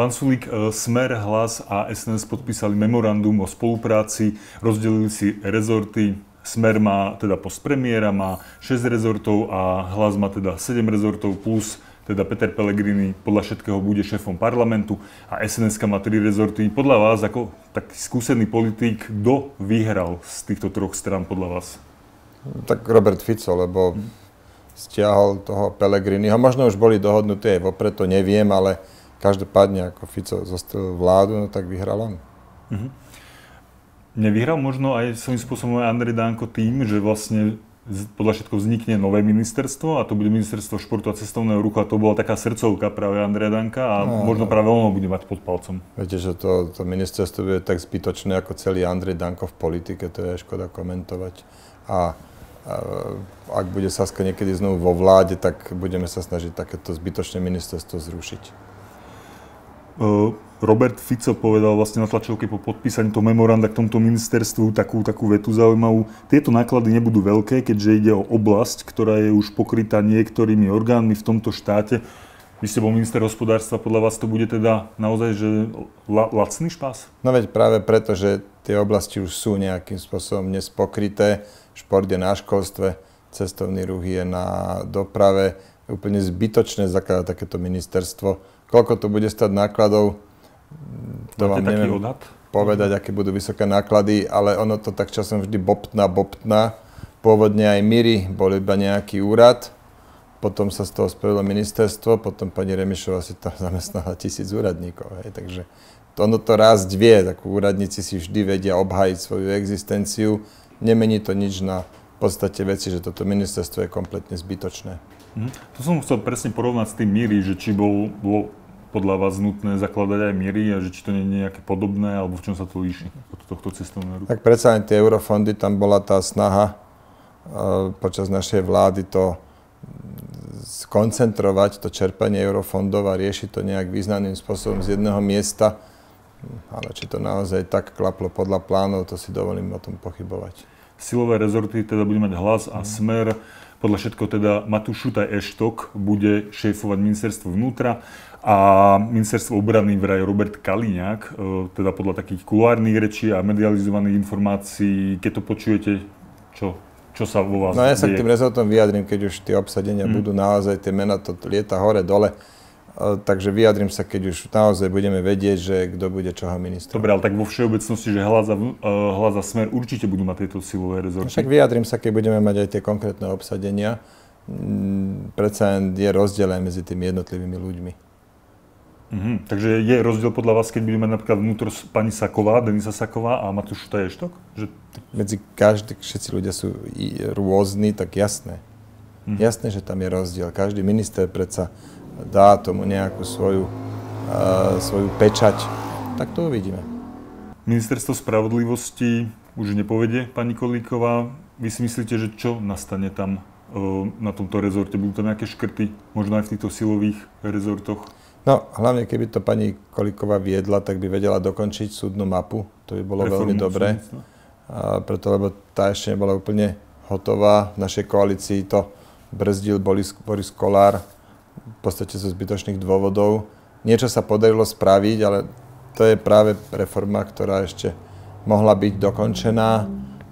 Pán Sulík, e, Smer, Hlas a SNS podpísali memorandum o spolupráci, rozdelili si rezorty. Smer má teda post premiéra, má 6 rezortov a Hlas má teda 7 rezortov plus teda Peter Pellegrini podľa všetkého bude šéfom parlamentu a SNS má 3 rezorty. Podľa vás, ako taký skúsený politik, kto vyhral z týchto troch strán podľa vás? Tak Robert Fico, lebo stiahol toho Pellegriniho. Možno už boli dohodnuté aj vopred, to neviem, ale každopádne ako Fico zostrelil vládu, no tak vyhral on. Uh-huh. Nevyhral možno aj svojím spôsobom Andrej Danko tým, že vlastne podľa všetko vznikne nové ministerstvo a to bude ministerstvo športu a cestovného ruchu a to bola taká srdcovka práve Andreja Danka a no, možno práve ono bude mať pod palcom. Viete, že to, to ministerstvo bude tak zbytočné ako celý Andrej Danko v politike, to je škoda komentovať. A, a ak bude Saska niekedy znovu vo vláde, tak budeme sa snažiť takéto zbytočné ministerstvo zrušiť. Robert Fico povedal vlastne na tlačovke po podpísaní toho memoranda k tomuto ministerstvu takú, takú vetu zaujímavú. Tieto náklady nebudú veľké, keďže ide o oblasť, ktorá je už pokrytá niektorými orgánmi v tomto štáte. Vy ste bol minister hospodárstva, podľa vás to bude teda naozaj že la, lacný špás? No veď práve preto, že tie oblasti už sú nejakým spôsobom dnes pokryté. Šport je na školstve, cestovný ruch je na doprave. Je úplne zbytočné zakladať takéto ministerstvo Koľko to bude stať nákladov, to Máte vám neviem odhad? povedať, aké budú vysoké náklady, ale ono to tak časom vždy bobtná, bobtná. Pôvodne aj Miri bol iba nejaký úrad, potom sa z toho spravilo ministerstvo, potom pani Remišová si tam zamestnala tisíc úradníkov. Hej. Takže to, ono to raz dvie, tak úradníci si vždy vedia obhájiť svoju existenciu. Nemení to nič na podstate veci, že toto ministerstvo je kompletne zbytočné. Mhm. To som chcel presne porovnať s tým Míry, že či bol, bolo podľa vás nutné zakladať aj miery a že či to nie je nejaké podobné, alebo v čom sa to líši od tohto cestovného ruchu? Tak predsa tie eurofondy, tam bola tá snaha uh, počas našej vlády to skoncentrovať, to čerpanie eurofondov a riešiť to nejak významným spôsobom z jedného miesta. Ale či to naozaj tak klaplo podľa plánov, to si dovolím o tom pochybovať. Silové rezorty teda budú mať hlas a mm. smer. Podľa všetko teda Matúš Šutaj Eštok bude šéfovať ministerstvo vnútra a ministerstvo obrany vraj Robert Kaliňák, e, teda podľa takých kuloárnych rečí a medializovaných informácií, keď to počujete, čo, čo sa vo vás No ja sa k tým rezortom vyjadrím, keď už tie obsadenia mm. budú naozaj, tie mena to lieta hore-dole. Takže vyjadrím sa, keď už naozaj budeme vedieť, že kto bude čoho minister. Dobre, ale tak vo všeobecnosti, že hlas a, hlas a smer určite budú mať tieto silové rezorty. Však vyjadrím sa, keď budeme mať aj tie konkrétne obsadenia. Mm, predsa je rozdiel aj medzi tými jednotlivými ľuďmi. Mhm, takže je rozdiel podľa vás, keď budeme mať napríklad vnútor pani Saková, Denisa Saková a Matúš Taještok? Že... Medzi každý, všetci ľudia sú rôzni, tak jasné. Mhm. Jasné, že tam je rozdiel. Každý minister predsa dá tomu nejakú svoju, svoju pečať, tak to uvidíme. Ministerstvo spravodlivosti už nepovede pani Kolíková. Vy si myslíte, že čo nastane tam uh, na tomto rezorte? Budú tam nejaké škrty, možno aj v týchto silových rezortoch? No, hlavne keby to pani Kolíková viedla, tak by vedela dokončiť súdnu mapu. To by bolo Reformu veľmi dobré. A preto, lebo tá ešte nebola úplne hotová. V našej koalícii to brzdil Boris, Boris Kolár v podstate zo zbytočných dôvodov. Niečo sa podarilo spraviť, ale to je práve reforma, ktorá ešte mohla byť dokončená.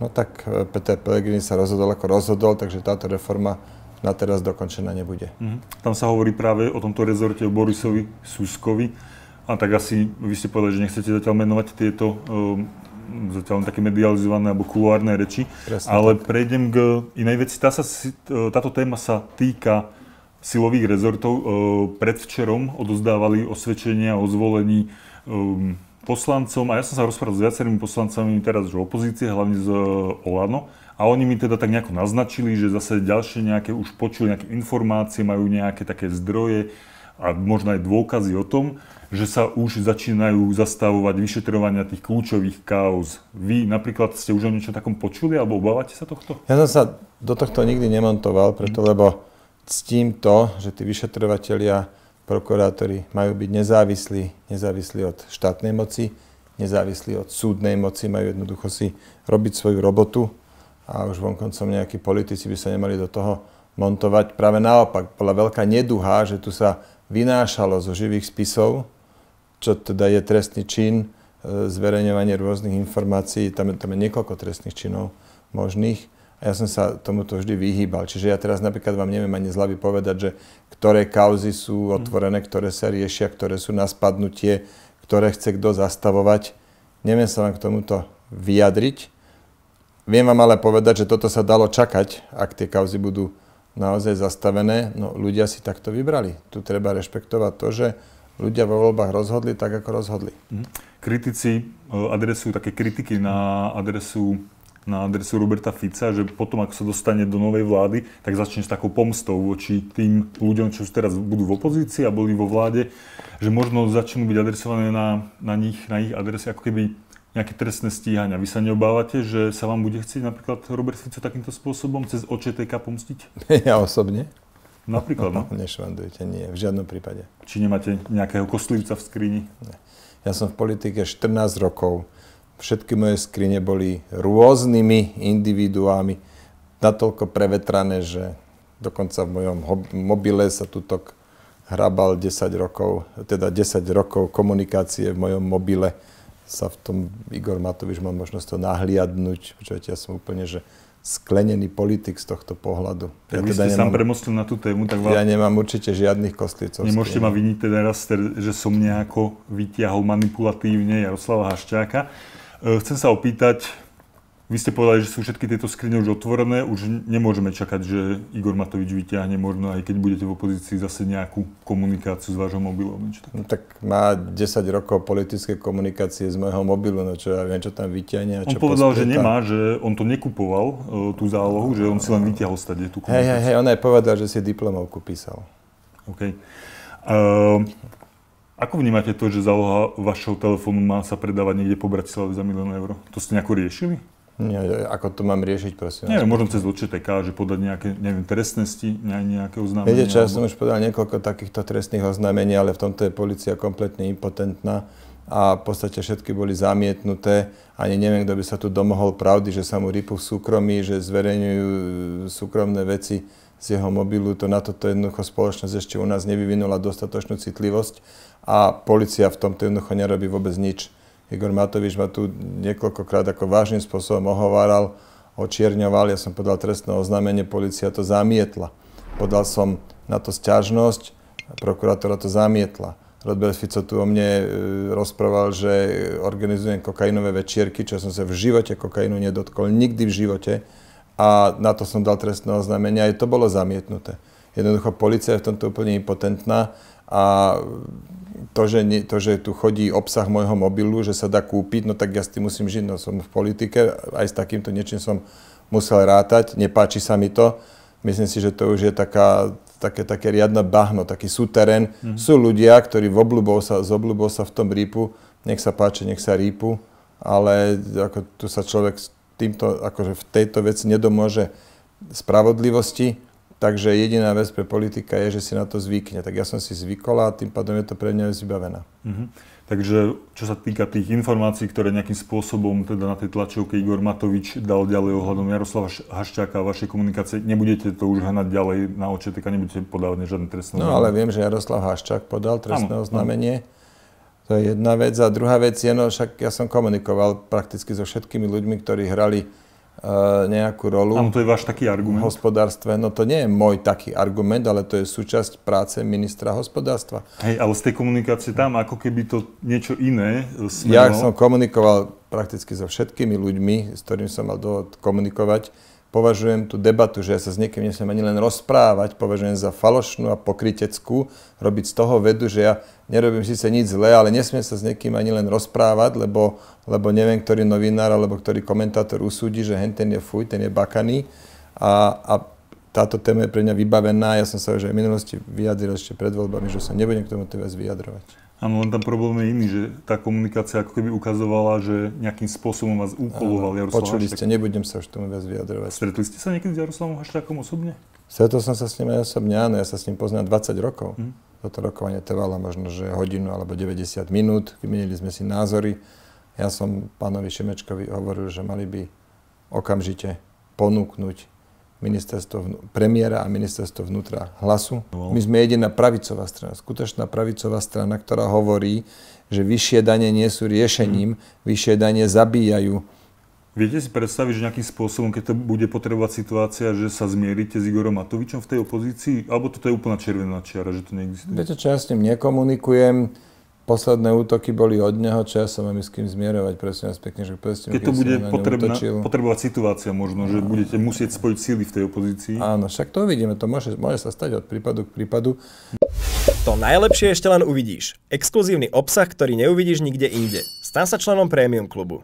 No tak e, Peter Pellegrini sa rozhodol ako rozhodol, takže táto reforma na teraz dokončená nebude. Mm. Tam sa hovorí práve o tomto rezorte o Borisovi Suskovi. A tak asi vy ste povedali, že nechcete zatiaľ menovať tieto um, zatiaľ len také medializované alebo kuluárne reči. Presne ale tak. prejdem k inej veci. Tá sa, e, táto téma sa týka silových rezortov e, predvčerom odozdávali osvedčenia o zvolení e, poslancom a ja som sa rozprával s viacerými poslancami teraz už opozície, hlavne z e, Olano a oni mi teda tak nejako naznačili, že zase ďalšie nejaké už počuli nejaké informácie, majú nejaké také zdroje a možno aj dôkazy o tom, že sa už začínajú zastavovať vyšetrovania tých kľúčových kauz. Vy napríklad ste už o niečo takom počuli alebo obávate sa tohto? Ja som sa do tohto nikdy nemontoval, preto lebo ctím to, že tí vyšetrovatelia, prokurátori majú byť nezávislí, nezávislí od štátnej moci, nezávislí od súdnej moci, majú jednoducho si robiť svoju robotu a už vonkoncom nejakí politici by sa nemali do toho montovať. Práve naopak, bola veľká neduha, že tu sa vynášalo zo živých spisov čo teda je trestný čin, e, zverejňovanie rôznych informácií, tam, tam je niekoľko trestných činov možných. A ja som sa tomuto vždy vyhýbal. Čiže ja teraz napríklad vám neviem ani zľavy povedať, že ktoré kauzy sú otvorené, ktoré sa riešia, ktoré sú na spadnutie, ktoré chce kto zastavovať. Neviem sa vám k tomuto vyjadriť. Viem vám ale povedať, že toto sa dalo čakať, ak tie kauzy budú naozaj zastavené. No ľudia si takto vybrali. Tu treba rešpektovať to, že ľudia vo voľbách rozhodli tak, ako rozhodli. Mhm. Kritici e, adresujú také kritiky na adresu na adresu Roberta Fica, že potom, ako sa dostane do novej vlády, tak začne s takou pomstou voči tým ľuďom, čo teraz budú v opozícii a boli vo vláde, že možno začnú byť adresované na, na nich, na ich adresy, ako keby nejaké trestné stíhania. Vy sa neobávate, že sa vám bude chcieť napríklad Robert Fico takýmto spôsobom cez OČTK pomstiť? Ja osobne? Napríklad, no? Nešvandujte, nie, v žiadnom prípade. Či nemáte nejakého koslivca v skrini? Nie. Ja som v politike 14 rokov. Všetky moje skrine boli rôznymi individuálmi natoľko prevetrané, že dokonca v mojom mobile sa tuto hrabal 10 rokov, teda 10 rokov komunikácie v mojom mobile sa v tom Igor Matovič mal možnosť to nahliadnúť. Počujete, ja som úplne, že sklenený politik z tohto pohľadu. Tak ja vy teda ste nemám, sám premostil na tú tému, tak vám... Ja nemám určite žiadnych kostlivcov. Nemôžete ma viniť teda raz, že som nejako vytiahol manipulatívne Jaroslava Haščáka. E, chcem sa opýtať, vy ste povedali, že sú všetky tieto skrine už otvorené, už nemôžeme čakať, že Igor Matovič vyťahne možno aj keď budete v opozícii zase nejakú komunikáciu s vášho mobilom. No, tak má 10 rokov politické komunikácie z môjho mobilu, no čo ja viem, čo tam vyťahne. A čo on povedal, pospieta. že nemá, že on to nekupoval, e, tú zálohu, že on si len vyťahol stade tú komunikáciu. Hej, hej, hej, on aj povedal, že si diplomovku písal. OK. Uh, ako vnímate to, že záloha vašho telefónu má sa predávať niekde po Bratislave za milión eur? To ste nejako riešili? Nie, ako to mám riešiť, prosím? Nie, možno cez OČTK, že podať nejaké, neviem, trestné nejaké oznámenie. Viete čo, ja som už podal niekoľko takýchto trestných oznámení, ale v tomto je policia kompletne impotentná a v podstate všetky boli zamietnuté. Ani neviem, kto by sa tu domohol pravdy, že sa mu rýpu v súkromí, že zverejňujú súkromné veci z jeho mobilu. To na toto jednoducho spoločnosť ešte u nás nevyvinula dostatočnú citlivosť a policia v tomto jednoducho nerobí vôbec nič. Igor Matovič ma tu niekoľkokrát ako vážnym spôsobom ohováral, očierňoval, ja som podal trestné oznámenie, policia to zamietla. Podal som na to sťažnosť, prokurátora to zamietla. Robert Fico tu o mne e, rozprával, že organizujem kokainové večierky, čo som sa v živote kokainu nedotkol, nikdy v živote. A na to som dal trestné oznámenie, aj to bolo zamietnuté. Jednoducho policia je v tomto úplne impotentná a to že, nie, to, že tu chodí obsah môjho mobilu, že sa dá kúpiť, no tak ja s tým musím žiť, no som v politike, aj s takýmto niečím som musel rátať, nepáči sa mi to. Myslím si, že to už je taká, také, také riadne bahno, taký súterén. Mm-hmm. Sú ľudia, ktorí v obľubou sa, z obľubou sa v tom rýpu, nech sa páči, nech sa rýpu, ale ako tu sa človek týmto, akože v tejto veci nedomôže spravodlivosti Takže jediná vec pre politika je, že si na to zvykne. Tak ja som si zvykol a tým pádom je to pre mňa vybavená. Mm-hmm. Takže čo sa týka tých informácií, ktoré nejakým spôsobom teda na tej tlačovke Igor Matovič dal ďalej ohľadom Jaroslava Haščáka a vašej komunikácie, nebudete to už hnať ďalej na očetek a nebudete podávať žiadne trestné No ale viem, že Jaroslav Haščák podal trestné oznámenie. To je jedna vec. A druhá vec je, no však ja som komunikoval prakticky so všetkými ľuďmi, ktorí hrali Eh, nejakú rolu. Áno, to je váš taký argument. V hospodárstve. No to nie je môj taký argument, ale to je súčasť práce ministra hospodárstva. Hej, ale z tej komunikácie tam ako keby to niečo iné smelo. Ja som komunikoval prakticky so všetkými ľuďmi, s ktorými som mal dôvod komunikovať považujem tú debatu, že ja sa s niekým nesmiem ani len rozprávať, považujem za falošnú a pokryteckú, robiť z toho vedu, že ja nerobím síce nič zlé, ale nesmiem sa s niekým ani len rozprávať, lebo, lebo neviem, ktorý novinár alebo ktorý komentátor usúdi, že hen ten je fuj, ten je bakaný. A, a táto téma je pre mňa vybavená. Ja som sa už aj v minulosti vyjadril ešte pred voľbami, že sa nebudem k tomu teraz vyjadrovať. Áno, len tam problém je iný, že tá komunikácia ako keby ukazovala, že nejakým spôsobom vás úkoloval Jaroslav Počuli ste, nebudem sa už tomu viac vyjadrovať. Stretli ste sa niekedy s Jaroslavom Haščákom osobne? Stretol som sa s ním aj osobne, áno, ja sa s ním poznám 20 rokov. Mm. Toto rokovanie trvalo možno, že hodinu alebo 90 minút, vymenili sme si názory. Ja som pánovi Šemečkovi hovoril, že mali by okamžite ponúknuť ministerstvo premiéra a ministerstvo vnútra hlasu. My sme jediná pravicová strana, skutočná pravicová strana, ktorá hovorí, že vyššie dane nie sú riešením, mm. vyššie dane zabíjajú. Viete si predstaviť, že nejakým spôsobom, keď to bude potrebovať situácia, že sa zmierite s Igorom Matovičom v tej opozícii? Alebo toto je úplná červená čiara, že to neexistuje? Viete čo, ja s ním nekomunikujem posledné útoky boli od neho, čo ja som mám s kým zmierovať, presne vás pekne, že presne, Keď to bude potrebná, potrebovať situácia možno, že budete musieť spojiť síly v tej opozícii. Áno, však to uvidíme, to môže, môže sa stať od prípadu k prípadu. To najlepšie ešte len uvidíš. Exkluzívny obsah, ktorý neuvidíš nikde inde. Stan sa členom Premium klubu.